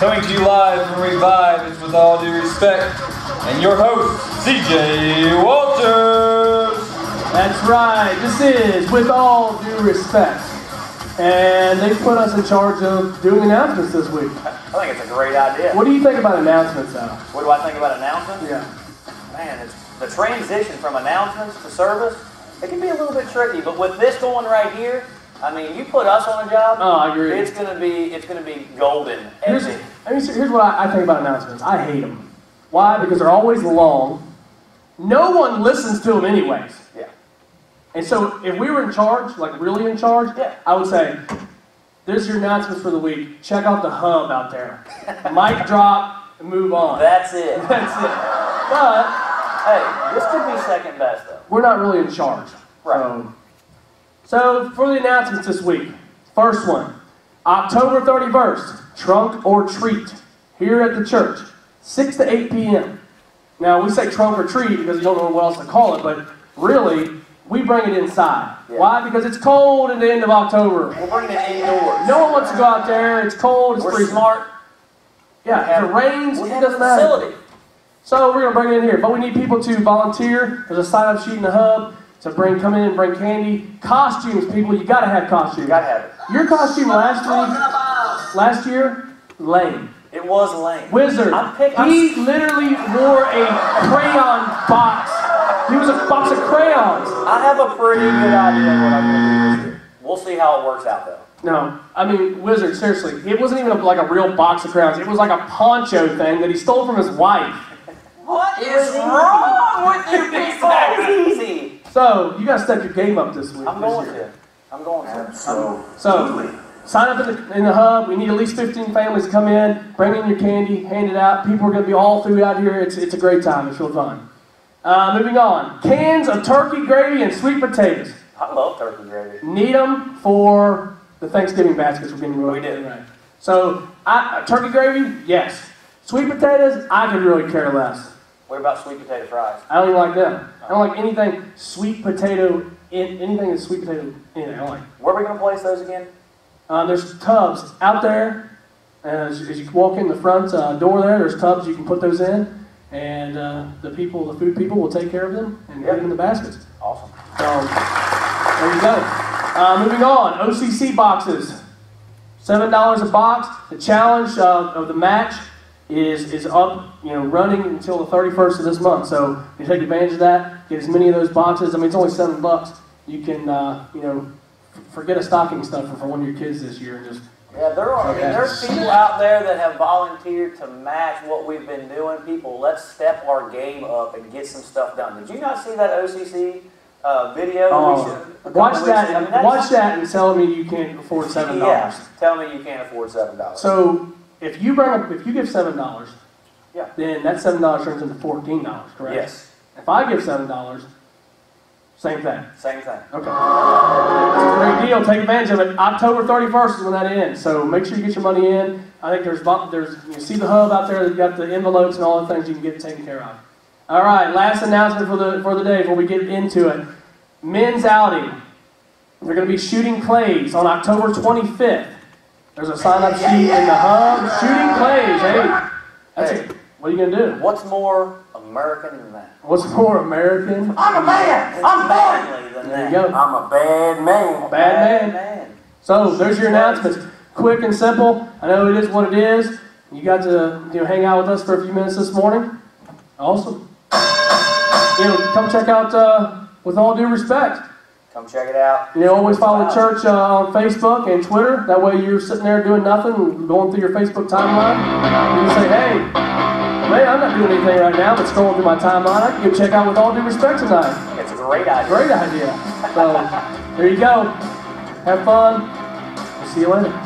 Coming to you live from Revive is with all due respect, and your host, CJ Walters. That's right. This is with all due respect. And they put us in charge of doing announcements this week. I think it's a great idea. What do you think about announcements, Al? What do I think about announcements? Yeah. Man, it's the transition from announcements to service. It can be a little bit tricky, but with this going right here, I mean, you put us on a job. Oh, I agree. It's gonna be it's gonna be golden. Here's, mean, here's what I, I think about announcements. I hate them. Why? Because they're always long. No one listens to them anyways. Yeah. And so if we were in charge, like really in charge, Yeah. I would say, there's your announcements for the week. Check out the hub out there. Mic drop and move on. That's it. That's it. But hey, this could be second best though. we're not really in charge. Right. So, so for the announcements this week, first one, October 31st, trunk or treat here at the church, 6 to 8 p.m. Now we say trunk or treat because you don't know what else to call it, but really we bring it inside. Yeah. Why? Because it's cold at the end of October. We're bringing it indoors. No one wants to go out there. It's cold. It's We're freezing. smart. Yeah, if it rains, it doesn't matter. facility. So we're gonna bring it in here, but we need people to volunteer. There's a sign-up sheet in the hub to bring, come in and bring candy, costumes. People, you gotta have costumes. You gotta have it. Your costume last week, last year, lame. It was lame. Wizard. I'm pick- I'm- he literally wore a crayon box. He was a box of crayons. I have a pretty good idea of what I'm gonna do this year. We'll see how it works out though. No, I mean, Wizard, seriously. It wasn't even like a real box of crayons. It was like a poncho thing that he stole from his wife. What It is was wrong with you people? Exactly. It's easy. So, you gotta step your game up this week. I'm going year. to. I'm going to. So, So, sign up in the, in the hub. We need at least 15 families to come in, bring in your candy, hand it out. People are going to be all through out here. It's, it's a great time. It's real fun. Uh, moving on. Cans of turkey gravy and sweet potatoes. I love turkey gravy. Need them for the Thanksgiving baskets we're getting ready We do. Right. So, I, uh, turkey gravy, yes. Sweet potatoes, I could really care less. What about sweet potato fries? I don't even like them. I don't like anything sweet potato, in, anything that's sweet potato, anything. I don't like Where are we going to place those again? Uh, there's tubs out there. As, as you walk in the front uh, door there, there's tubs you can put those in, and uh, the people, the food people, will take care of them and Yeah. put them in the baskets. Awesome. So there you go. Uh, moving on, OCC boxes, seven dollars a box. The challenge of the match is is up, you know, running until the 31st of this month. So you take advantage of that. Get as many of those boxes. I mean, it's only seven bucks. You can, uh, you know, forget a stocking stuffer for one of your kids this year and just Yeah, there are. I mean, Okay. there's people out there that have volunteered to match what we've been doing. People, let's step our game up and get some stuff done. Did you not see that OCC uh, video? Oh, showed a couple watch that. ago? I mean, watch that and tell me you can't afford seven dollars. Yeah, tell me you can't afford seven dollars. So if you bring up, if you give seven dollars, Yeah. then that seven dollars turns into fourteen dollars, correct? yes, If I give seven dollars, same thing. same thing. Okay. It's a great deal. Take advantage of it. October 31st is when that ends. So make sure you get your money in. I think there's there's you see the hub out there. They've got the envelopes and all the things you can get taken care of. All right. Last announcement for the for the day before we get into it. Men's outing. They're going to be shooting clays on October 25th. There's a sign up sheet in the hub. Shooting clays. Hey, that's Hey. it. What are you going to do? What's more American than that? What's more American? I'm a man. I'm than There you go. I'm a bad man. Bad man. man. So there's your announcements. Quick and simple. I know it is what it is. You got to you know hang out with us for a few minutes this morning. Awesome. You know, come check out uh, with all due respect. Come check it out. You know, always follow the church uh, on Facebook and Twitter. That way you're sitting there doing nothing, going through your Facebook timeline. You can say, hey, man, I'm not doing anything right now, but scrolling through my timeline. I can go check out with all due respect tonight. It's a great idea. Great idea. So there you go. Have fun. We'll see you later.